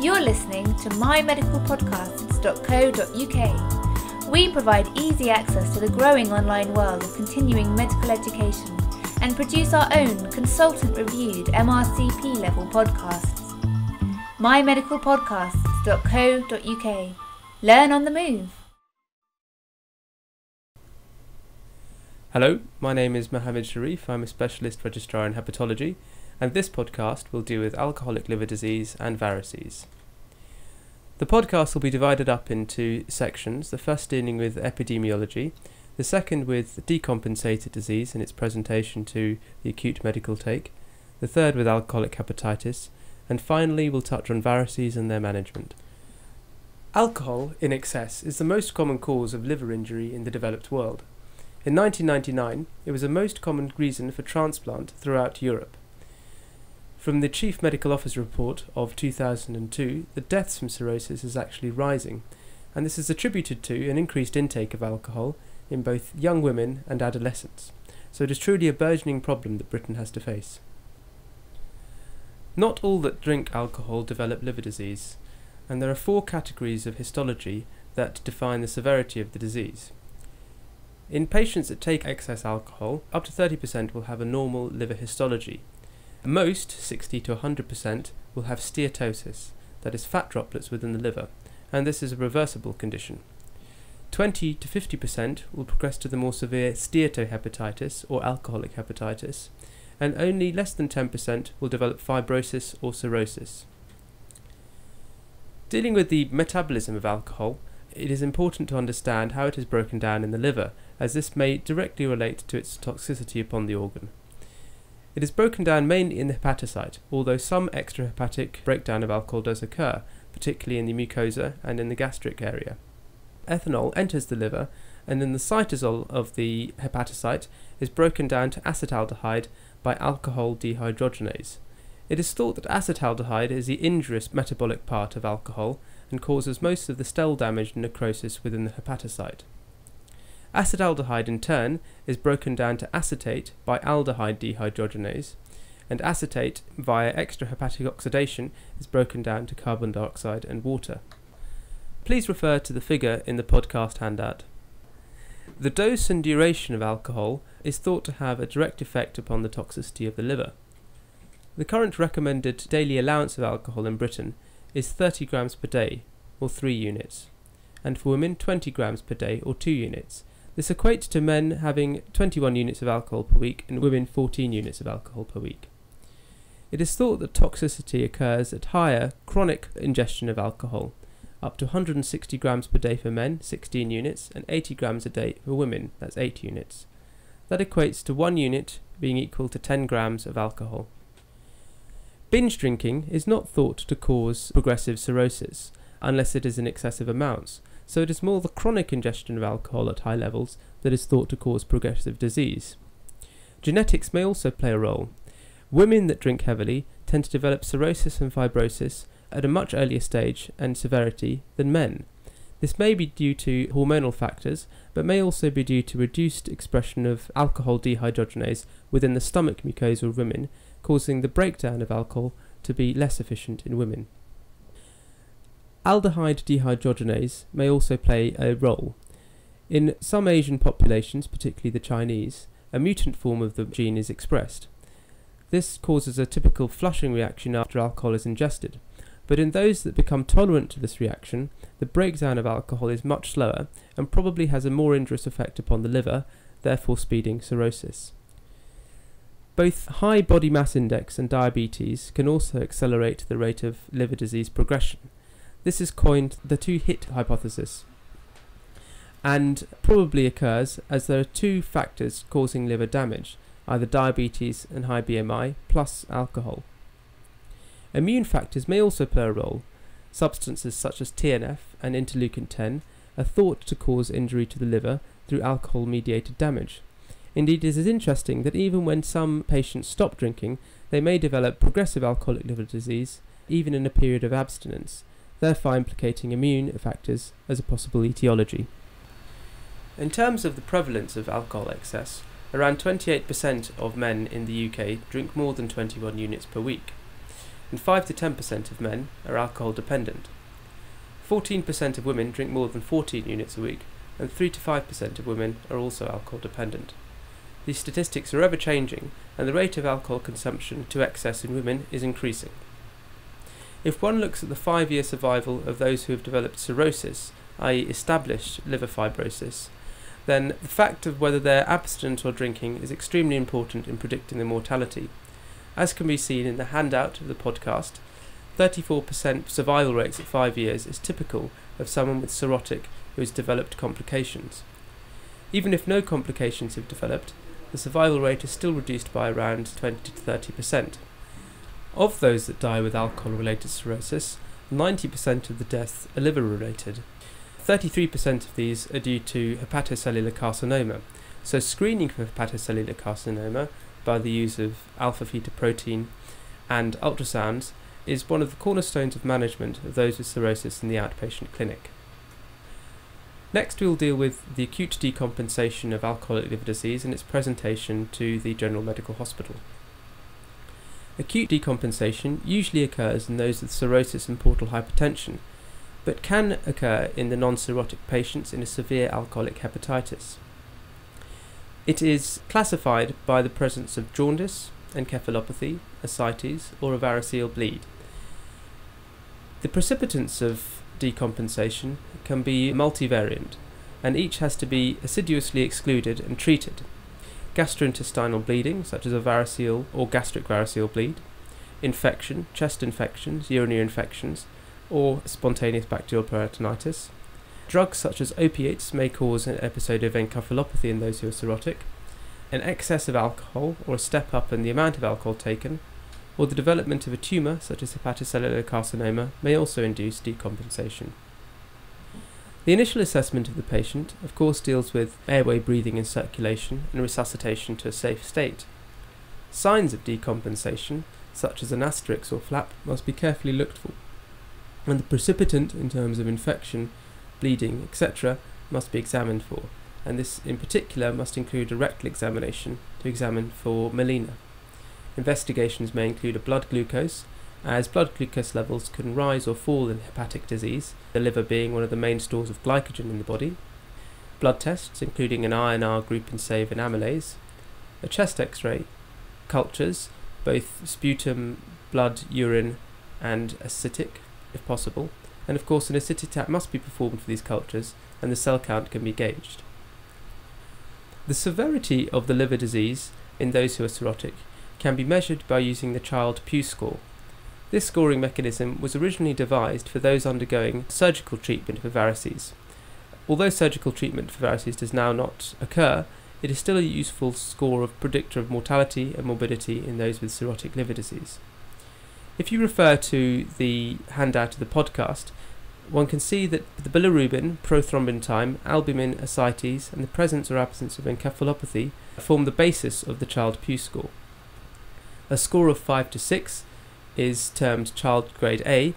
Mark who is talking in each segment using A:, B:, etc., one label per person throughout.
A: You're listening to mymedicalpodcasts.co.uk. We provide easy access to the growing online world of continuing medical education and produce our own consultant reviewed MRCP level podcasts. mymedicalpodcasts.co.uk. Learn on the move.
B: Hello, my name is Mohammed Shariff. I'm a specialist registrar in hepatology, and this podcast will deal with alcoholic liver disease and varices. The podcast will be divided up into sections, the first dealing with epidemiology, the second with decompensated disease and its presentation to the acute medical take, the third with alcoholic hepatitis, and finally we'll touch on varices and their management. Alcohol in excess is the most common cause of liver injury in the developed world. In 1999, it was the most common reason for transplant throughout Europe. From the Chief Medical Officer report of 2002, the deaths from cirrhosis is actually rising, and this is attributed to an increased intake of alcohol in both young women and adolescents. So it is truly a burgeoning problem that Britain has to face. Not all that drink alcohol develop liver disease, and there are four categories of histology that define the severity of the disease. In patients that take excess alcohol, up to 30% will have a normal liver histology. Most, 60 to 100%, will have steatosis, that is fat droplets within the liver, and this is a reversible condition. 20 to 50% will progress to the more severe steatohepatitis or alcoholic hepatitis, and only less than 10% will develop fibrosis or cirrhosis. Dealing with the metabolism of alcohol, it is important to understand how it is broken down in the liver, as this may directly relate to its toxicity upon the organ. It is broken down mainly in the hepatocyte, although some extrahepatic breakdown of alcohol does occur, particularly in the mucosa and in the gastric area. Ethanol enters the liver, and then the cytosol of the hepatocyte is broken down to acetaldehyde by alcohol dehydrogenase. It is thought that acetaldehyde is the injurious metabolic part of alcohol and causes most of the cell damage and necrosis within the hepatocyte. Acetaldehyde in turn is broken down to acetate by aldehyde dehydrogenase, and acetate via extrahepatic oxidation is broken down to carbon dioxide and water. Please refer to the figure in the podcast handout. The dose and duration of alcohol is thought to have a direct effect upon the toxicity of the liver. The current recommended daily allowance of alcohol in Britain is 30 grams per day, or 3 units, and for women 20 grams per day, or 2 units. This equates to men having 21 units of alcohol per week and women 14 units of alcohol per week. It is thought that toxicity occurs at higher chronic ingestion of alcohol, up to 160 grams per day for men, 16 units, and 80 grams a day for women, that's 8 units. That equates to 1 unit being equal to 10 grams of alcohol. Binge drinking is not thought to cause progressive cirrhosis unless it is in excessive amounts, so it is more the chronic ingestion of alcohol at high levels that is thought to cause progressive disease. Genetics may also play a role. Women that drink heavily tend to develop cirrhosis and fibrosis at a much earlier stage and severity than men. This may be due to hormonal factors, but may also be due to reduced expression of alcohol dehydrogenase within the stomach mucosa of women, causing the breakdown of alcohol to be less efficient in women. Aldehyde dehydrogenase may also play a role. In some Asian populations, particularly the Chinese, a mutant form of the gene is expressed. This causes a typical flushing reaction after alcohol is ingested. But in those that become tolerant to this reaction, the breakdown of alcohol is much slower and probably has a more injurious effect upon the liver, therefore speeding cirrhosis. Both high body mass index and diabetes can also accelerate the rate of liver disease progression. This is coined the two hit hypothesis and probably occurs as there are two factors causing liver damage, either diabetes and high BMI plus alcohol. Immune factors may also play a role. Substances such as TNF and interleukin 10 are thought to cause injury to the liver through alcohol mediated damage. Indeed, it is interesting that even when some patients stop drinking, they may develop progressive alcoholic liver disease even in a period of abstinence, therefore implicating immune factors as a possible etiology. In terms of the prevalence of alcohol excess, around 28% of men in the UK drink more than 21 units per week. and 5 to 10% of men are alcohol dependent. 14% of women drink more than 14 units a week, and 3 to 5% of women are also alcohol dependent. These statistics are ever changing, and the rate of alcohol consumption to excess in women is increasing. If one looks at the five year survival of those who have developed cirrhosis, i.e., established liver fibrosis, then the fact of whether they're abstinent or drinking is extremely important in predicting their mortality. As can be seen in the handout of the podcast, 34% survival rates at 5 years is typical of someone with cirrhotic who has developed complications. Even if no complications have developed, the survival rate is still reduced by around 20 to 30%. Of those that die with alcohol related cirrhosis, 90% of the deaths are liver related. 33% of these are due to hepatocellular carcinoma. So, screening for hepatocellular carcinoma by the use of alpha fetoprotein and ultrasounds is one of the cornerstones of management of those with cirrhosis in the outpatient clinic. Next, we'll deal with the acute decompensation of alcoholic liver disease and its presentation to the General Medical Hospital. Acute decompensation usually occurs in those with cirrhosis and portal hypertension, but can occur in the non cirrhotic patients in a severe alcoholic hepatitis. It is classified by the presence of jaundice, encephalopathy, ascites, or a variceal bleed. The precipitants of decompensation can be multivariant, and each has to be assiduously excluded and treated. Gastrointestinal bleeding, such as a variceal or gastric variceal bleed, infection, chest infections, urinary infections, or spontaneous bacterial peritonitis. Drugs such as opiates may cause an episode of encephalopathy in those who are cirrhotic. An excess of alcohol or a step up in the amount of alcohol taken, or the development of a tumour such as hepatocellular carcinoma may also induce decompensation. The initial assessment of the patient, of course, deals with airway breathing and circulation and resuscitation to a safe state. Signs of decompensation, such as an asterixis or flap, must be carefully looked for and the precipitant in terms of infection, bleeding, etc., must be examined for, and this in particular must include a rectal examination to examine for melena. Investigations may include a blood glucose, as blood glucose levels can rise or fall in hepatic disease, the liver being one of the main stores of glycogen in the body. Blood tests, including an INR group and save and amylase, a chest x ray, cultures, both sputum, blood, urine, and ascitic if possible, and of course an ascitic tap must be performed for these cultures and the cell count can be gauged. The severity of the liver disease in those who are cirrhotic can be measured by using the Child-Pugh score. This scoring mechanism was originally devised for those undergoing surgical treatment for varices. Although surgical treatment for varices does now not occur, it is still a useful score of predictor of mortality and morbidity in those with cirrhotic liver disease. If you refer to the handout of the podcast, one can see that the bilirubin, prothrombin time, albumin, ascites, and the presence or absence of encephalopathy form the basis of the Child-Pugh score. A score of 5 to 6 is termed Child grade A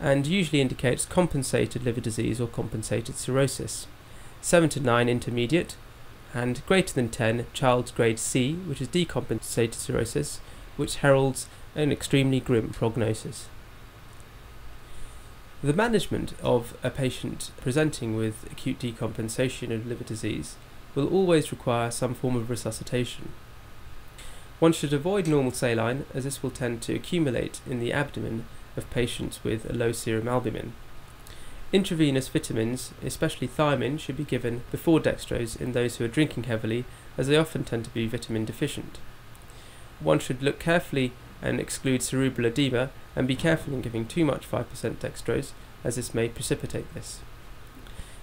B: and usually indicates compensated liver disease or compensated cirrhosis. 7 to 9 intermediate and greater than 10 Child grade C, which is decompensated cirrhosis, which heralds an extremely grim prognosis. The management of a patient presenting with acute decompensation of liver disease will always require some form of resuscitation. One should avoid normal saline as this will tend to accumulate in the abdomen of patients with a low serum albumin. Intravenous vitamins, especially thiamine, should be given before dextrose in those who are drinking heavily as they often tend to be vitamin deficient. One should look carefully and exclude cerebral edema and be careful in giving too much 5% dextrose as this may precipitate this.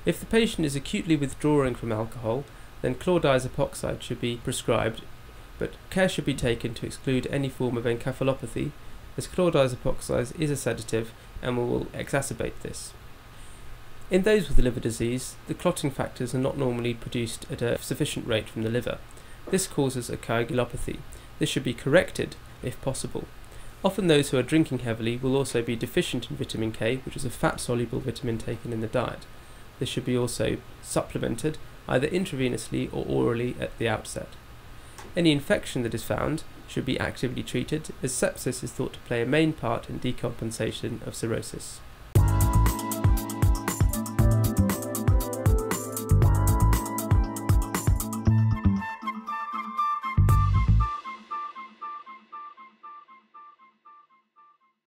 B: If the patient is acutely withdrawing from alcohol, then chlordiazepoxide should be prescribed, but care should be taken to exclude any form of encephalopathy, as chlordiazepoxide is a sedative and will exacerbate this. In those with liver disease, the clotting factors are not normally produced at a sufficient rate from the liver. This causes a coagulopathy. This should be corrected if possible. Often those who are drinking heavily will also be deficient in vitamin K, which is a fat-soluble vitamin taken in the diet. This should be also supplemented either intravenously or orally at the outset. Any infection that is found should be actively treated, as sepsis is thought to play a main part in decompensation of cirrhosis.